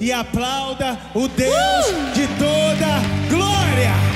e aplauda o Deus de toda glória.